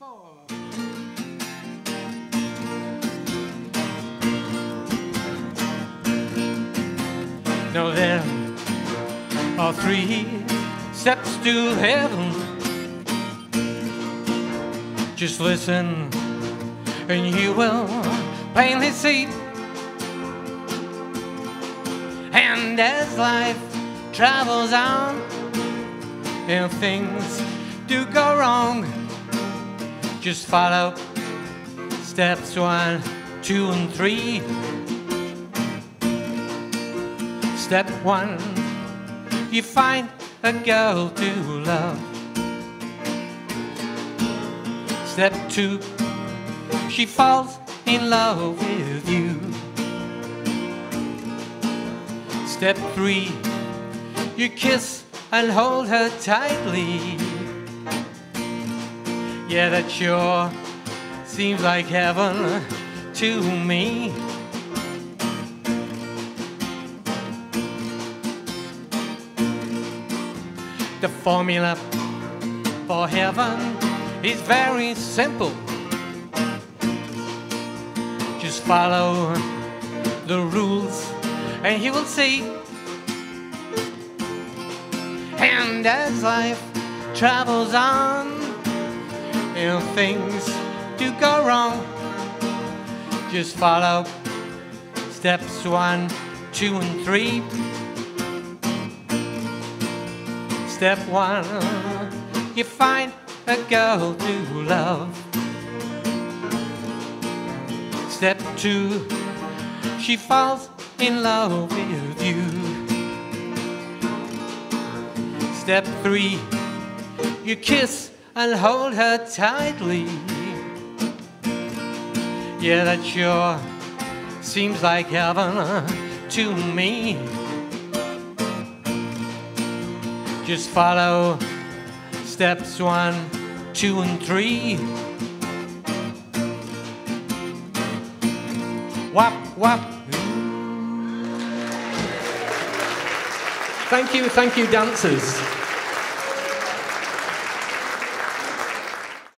Now there are three steps to heaven. Just listen, and you will plainly see. And as life travels on, and things do go wrong, just follow steps one, two, and three. Step one, you find a girl to love. Step two, she falls in love with you. Step three, you kiss and hold her tightly. Yeah, that sure seems like heaven to me. The formula for heaven is very simple. Just follow the rules and you will see. And as life travels on and things do go wrong, just follow steps one, two, and three. Step one, you find a girl to love. Step two, she falls in love with you. Step three, you kiss and hold her tightly. Yeah, that sure seems like heaven to me. Just follow steps one, two, and three. Wap, wap. Thank you, thank you, dancers.